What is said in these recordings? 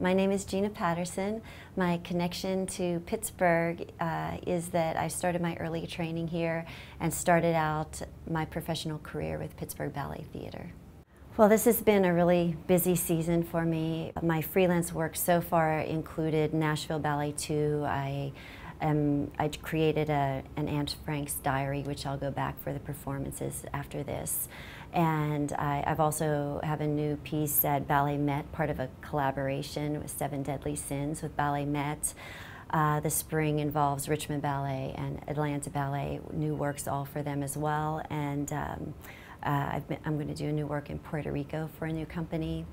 My name is Gina Patterson. My connection to Pittsburgh uh, is that I started my early training here and started out my professional career with Pittsburgh Ballet Theater. Well, this has been a really busy season for me. My freelance work so far included Nashville Ballet 2. I um, I created a, an Anne Frank's diary, which I'll go back for the performances after this. And I, have also have a new piece at Ballet Met, part of a collaboration with Seven Deadly Sins with Ballet Met. Uh, the spring involves Richmond Ballet and Atlanta Ballet, new works all for them as well. And um, uh, been, I'm going to do a new work in Puerto Rico for a new company.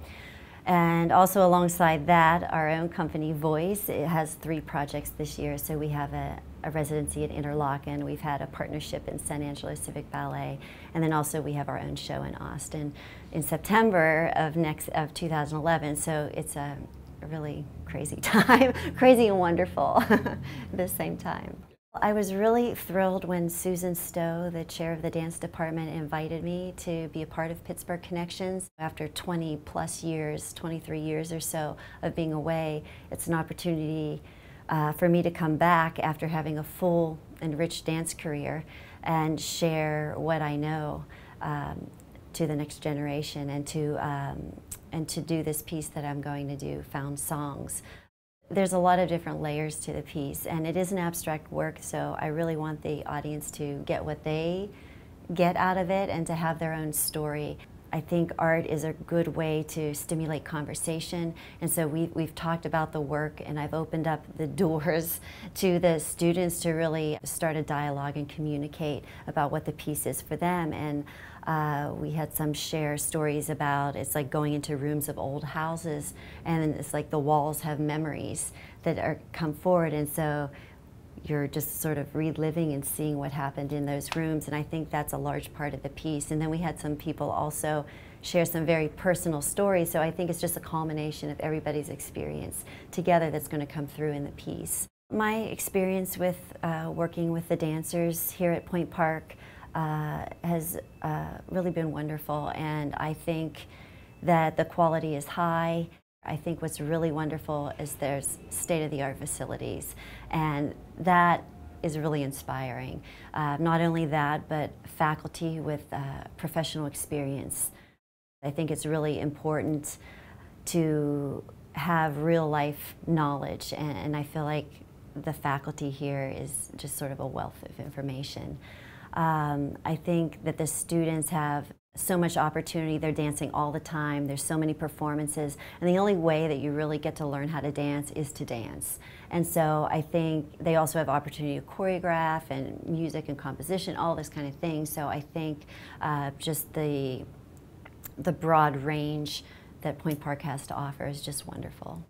And also alongside that, our own company, Voice, it has three projects this year. So we have a, a residency at Interlochen, we've had a partnership in San Angelo Civic Ballet, and then also we have our own show in Austin in September of next of 2011. So it's a, a really crazy time, crazy and wonderful at the same time. I was really thrilled when Susan Stowe, the chair of the dance department, invited me to be a part of Pittsburgh Connections. After 20 plus years, 23 years or so of being away, it's an opportunity uh, for me to come back after having a full and rich dance career and share what I know um, to the next generation and to, um, and to do this piece that I'm going to do, Found Songs. There's a lot of different layers to the piece, and it is an abstract work, so I really want the audience to get what they get out of it and to have their own story. I think art is a good way to stimulate conversation, and so we, we've talked about the work, and I've opened up the doors to the students to really start a dialogue and communicate about what the piece is for them. And uh, we had some share stories about it's like going into rooms of old houses, and it's like the walls have memories that are come forward, and so you're just sort of reliving and seeing what happened in those rooms, and I think that's a large part of the piece. And then we had some people also share some very personal stories, so I think it's just a culmination of everybody's experience together that's going to come through in the piece. My experience with uh, working with the dancers here at Point Park uh, has uh, really been wonderful, and I think that the quality is high. I think what's really wonderful is there's state-of-the-art facilities, and that is really inspiring. Uh, not only that, but faculty with uh, professional experience. I think it's really important to have real life knowledge, and, and I feel like the faculty here is just sort of a wealth of information. Um, I think that the students have so much opportunity. They're dancing all the time. There's so many performances. And the only way that you really get to learn how to dance is to dance. And so I think they also have opportunity to choreograph and music and composition, all this kind of thing. So I think uh, just the, the broad range that Point Park has to offer is just wonderful.